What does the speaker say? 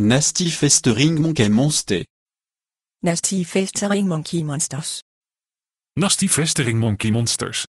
Nasty Festering Monkey Monster. Nasty Festering Monkey Monsters. Nasty Festering Monkey Monsters.